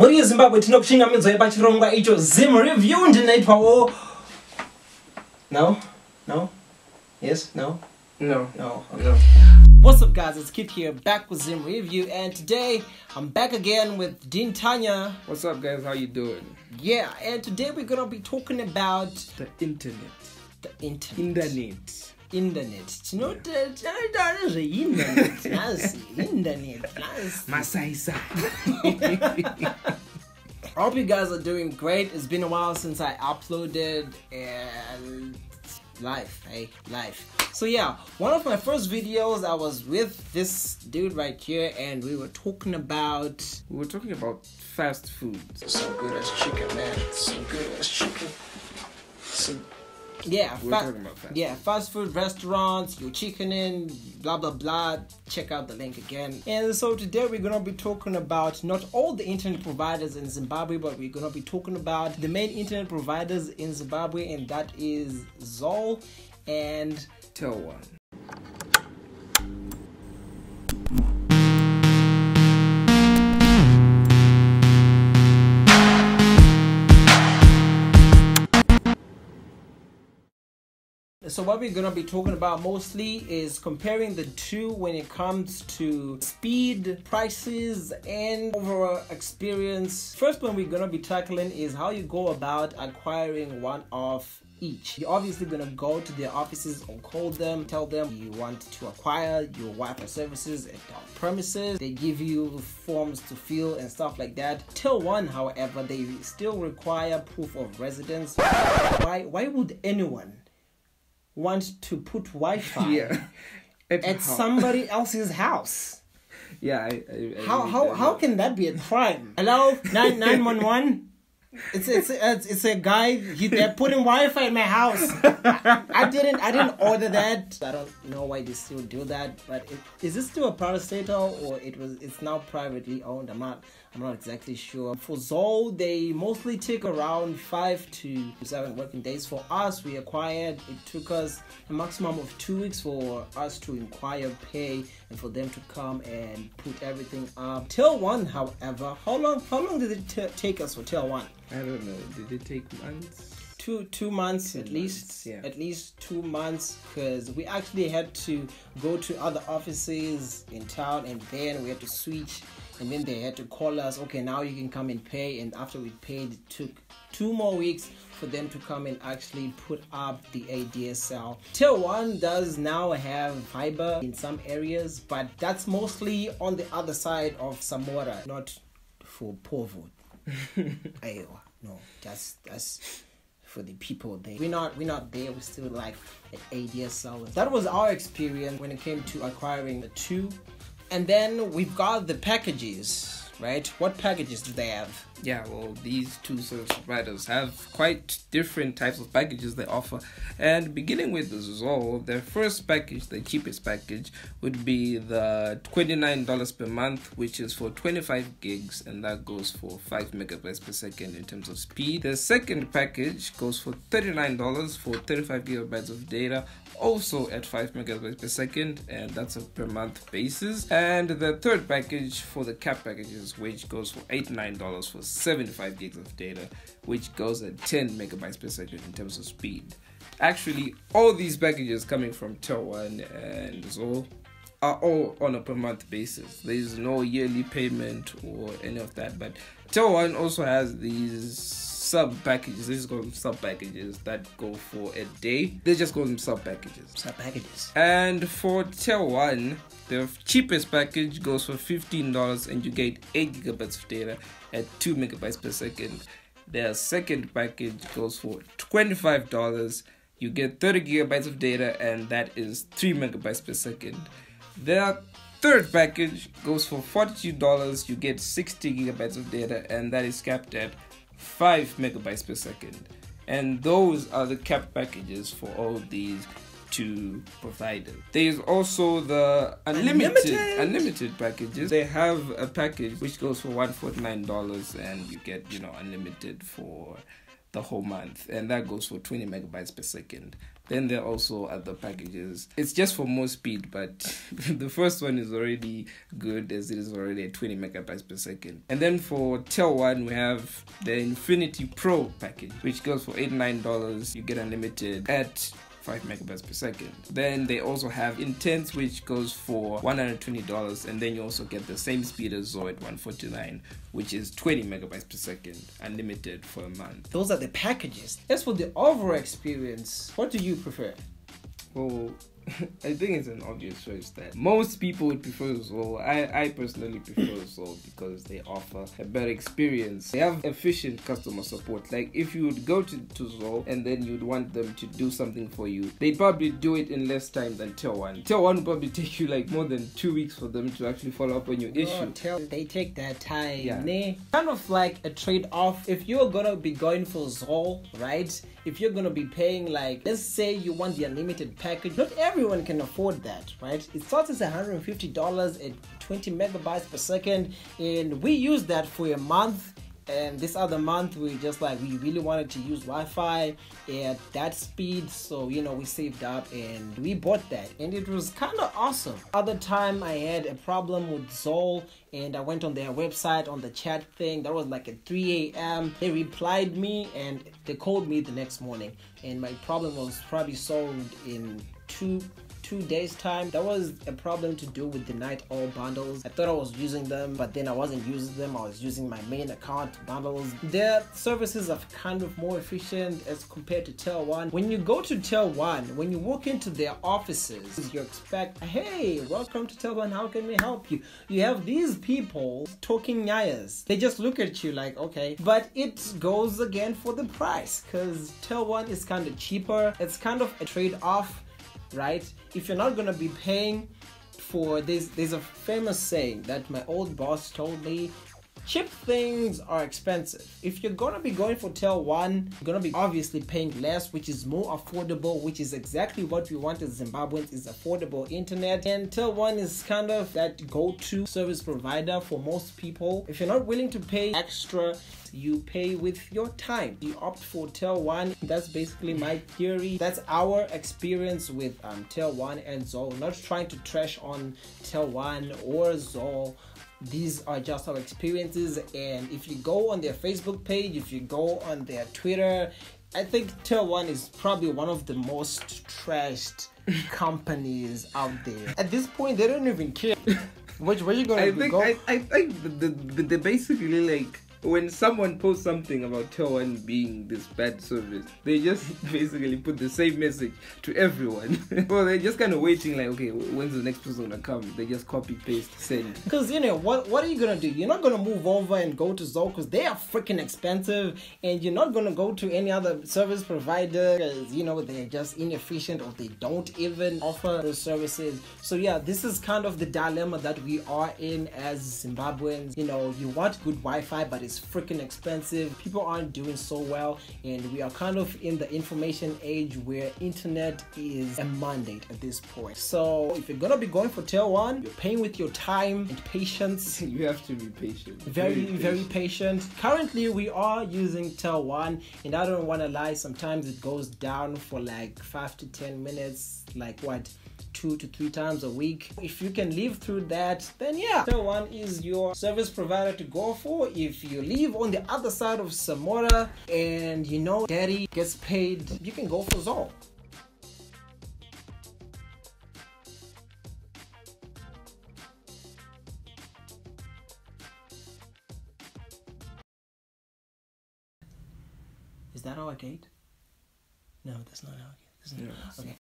mhuri yezimbabwe tinokuchingamidzai pachirongwa icho zim review ndinoitwawo no no yes no No. no No. What's up guys, it's Kit here, back with Zim Review and today I'm back again with Dean Tanya. What's up, guys? How you doing? Yeah, and today we're gonna be talking about The internet. the internet. Internet. Internet. Tinoti tinoita nezveinternet nhasi internet nhasi. Masai Sai. Hope you guys are doing great. It's been a while since I uploaded and life, hey, life. So yeah, one of my first videos I was with this dude right here and we were talking about We were talking about fast food. some good as chicken, man. Some good as chicken. Yeah, We're fa- talking about fast yeah, fast food restaurants, your chicken in, blah blah blah. Check out the link again. And so today we're gonna be talking about not all the internet providers in Zimbabwe, but we're gonna be talking about the main internet providers in Zimbabwe, and that is Zol and Tell So what we're gonna be talking about mostly is comparing the two when it comes to speed, prices, and overall experience. First one we're gonna be tackling is how you go about acquiring one of each. You're obviously gonna go to their offices or call them, tell them you want to acquire your Wi-Fi services at our premises. They give you forms to fill and stuff like that. Tel One, however, they still require proof of residence. Why why would anyone want to put Wi-Fi Yeah. at how- somebody else's house. Yeah. I, I, I How how how can that be a crime? Hello, nine nine one one. It's it's it's it's a guy. He, they're putting Wi-Fi in my house. I didn't I didn't order that. I don't know why they still do that. But it, is this still a parastatal or it was? It's now privately owned. I'm not I'm not exactly sure. For Zoll, they mostly take around five to seven working days. For us, we acquired. It took us a maximum of two weeks for us to inquire, pay, and for them to come and put everything up. Tel One, however, how long? How long did it t- take us for Tel One? I don't know. Did it take months? two two months Two at months, least yeah. at least two months because we actually had to go to other offices in town and then we had to switch and then they had to call us okay now you can come and pay and after we paid it took two more weeks for them to come and actually put up the ADSL. Tel One does now have fiber in some areas, but that's mostly on the other side of Samora, not for Povo. Aiwa, no, that's that's for the people there. We're not we're not there. We're still like at ADSL. That was our experience when it came to acquiring the two, and then we've got the packages. Right? What packages do they have? Yeah, well, these two service providers have quite different types of packages they offer. And beginning with Zoll, their first package, the cheapest package, would be the $29 per month, which is for 25 gigs, and that goes for 5 megabytes per second in terms of speed. The second package goes for $39 for 35 gigabytes of data, also at 5 megabytes per second, and that's a per month basis. And the third package for the cap packages, which goes for $89 for 75 gigs of data, which goes at 10 megabytes per second in terms of speed. Actually, all these packages coming from Tel One and Zoll are all on a per month basis. There's no yearly payment or any of that. But Tel One also has these sub packages. They just call them sub packages that go for a day. They just call them sub packages. Sub packages. And for Tel One, the cheapest package goes for fifteen dollars, and you get eight gigabytes of data at two megabytes per second. Their second package goes for twenty-five dollars. You get thirty gigabytes of data, and that is three megabytes per second. Their third package goes for forty-two dollars. You get sixty gigabytes of data, and that is capped at five megabytes per second. And those are the cap packages for all these two providers. There's also the unlimited Unlimited? unlimited packages. They have a package which goes for one forty nine dollars and you get you know unlimited for the whole month, and that goes for twenty megabytes per second. Then there are also other packages. It's just for more speed, but the first one is already good as it is already at 20 megabytes per second. And then for Tel One, we have the Infinity Pro package, which goes for $89. You get unlimited at 5 megabits per second. Then they also have Intense, which goes for $120, and then you also get the same speed as Zoid 149, which is 20 megabytes per second, unlimited for a month. Those are the packages. As for the overall experience, what do you prefer? Well, I think it's an obvious choice that most people would prefer Zoll. I, I personally prefer Zoll because they offer a better experience. They have efficient customer support. Like if you would go to, to Zoll and then you'd want them to do something for you, they'd probably do it in less time than Tel One. Tel One would probably take you like more than two weeks for them to actually follow up on your issue. Tell, they take that time. Yeah. Eh? Kind of like a trade off. If you're gonna be going for Zoll, right? If you're gonna be paying like, let's say you want the unlimited package, not everyone can afford that, right? It starts at $150 at 20 megabytes per second, and we use that for a month and this other month we just like we really wanted to use wi-fi at that speed. So you know we saved up and we bought that. And it was kind of awesome. Other time i had a problem with zoll and i went on their website on the chat thing. That was like at 3 a.m they replied me and they called me the next morning. And my problem was probably solved in two two days time that was a problem to do with the night all bundles. I thought i was using them but then i wasn't using them. I was using my main account bundles. Their services are kind of more efficient as compared to tel one. When you go to tel one when you walk into their offices you expect hey welcome to tel one. How can we help you? You have these people talking nyas they just look at you like okay. But it goes again for the price because tel one is kind of cheaper. It's kind of a trade-off right? If you're not gonna be paying for this, there's a famous saying that my old boss told me. Cheap things are expensive. If you're gonna be going for Tel One, you're gonna be obviously paying less, which is more affordable, which is exactly what we want as Zimbabweans is affordable internet. And Tel One is kind of that go-to service provider for most people. If you're not willing to pay extra, you pay with your time. You opt for Tel One. That's basically my theory. That's our experience with um, Tel One and Zoll. Not trying to trash on Tel One or Zoll these are just our experiences and if you go on their facebook page if you go on their twitter i think tel one is probably one of the most trashed companies out there at this point they don't even care which way you gonna I think go I, I think the, the, the, they basically like when someone posts something about One being this bad service, they just basically put the same message to everyone. well, they're just kind of waiting, like, okay, when's the next person gonna come? They just copy paste send. Because you know what? What are you gonna do? You're not gonna move over and go to Zoll because they are freaking expensive, and you're not gonna go to any other service provider because you know they're just inefficient or they don't even offer the services. So yeah, this is kind of the dilemma that we are in as Zimbabweans. You know, you want good Wi-Fi, but it's freaking expensive. People aren't doing so well, and we are kind of in the information age where internet is a mandate at this point. So if you're gonna be going for Tel One, you're paying with your time and patience. you have to be patient. Very, very patient. Currently, we are using Tel One, and I don't want to lie. Sometimes it goes down for like five to ten minutes. Like what? Two to three times a week. If you can live through that, then yeah, Tel One is your service provider to go for. If you live on the other side of Samora and you know daddy gets paid, you can go for Zoll. Is that our gate? No, that's not our gate. Yes. Okay.